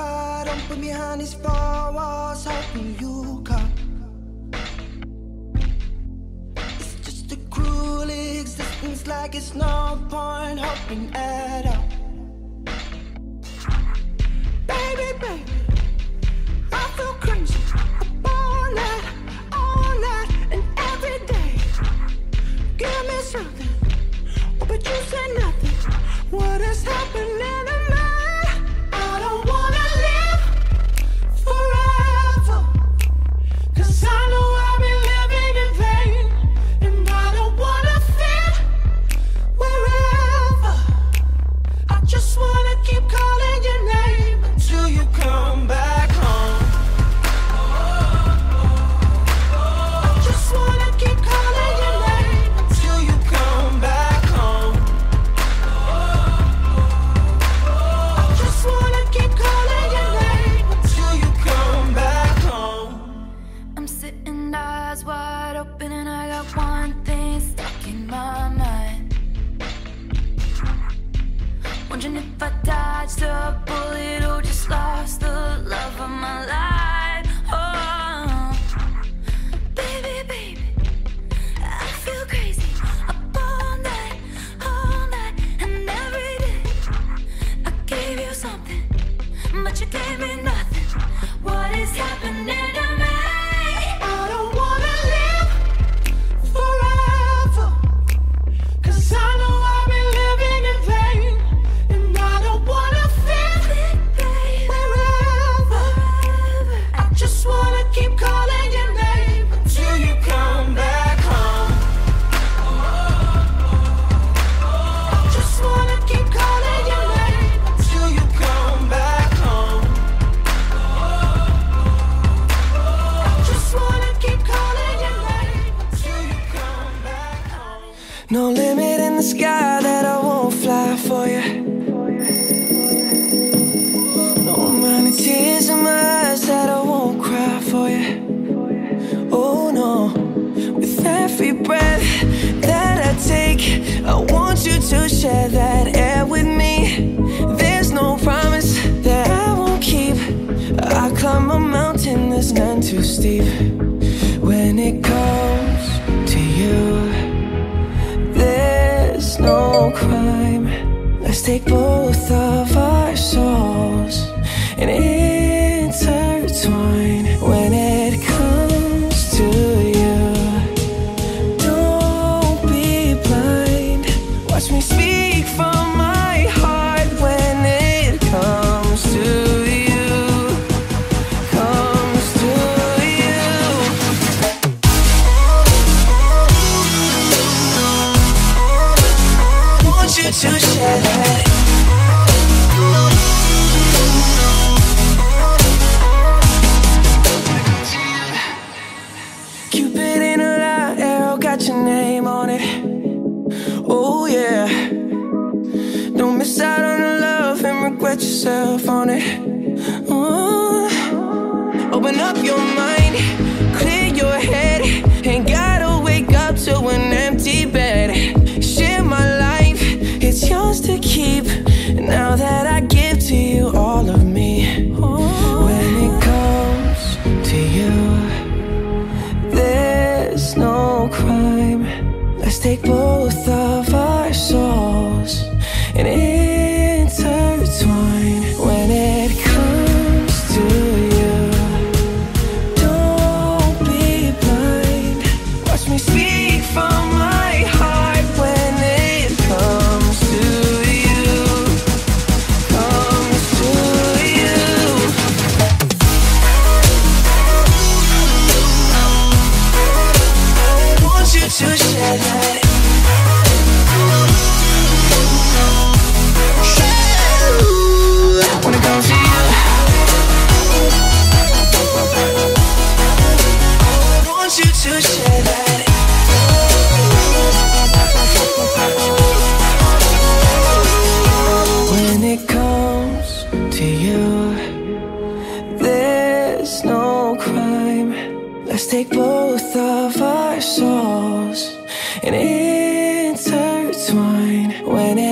wide open behind these four walls, hoping you come. It's just a cruel existence, like it's no point hoping at all. Baby, baby, I feel crazy. All night, all night, and every day. Give me something, but you say nothing. What has happened? but you gave me nothing. What is happening? the sky that I won't fly for you. crime. Let's take both of our souls and. It Cupid in a arrow got your name on it. Oh yeah. Don't miss out on the love and regret yourself on it. Ooh. Open up your both of our souls, and it Let's take both of our souls and intertwine when it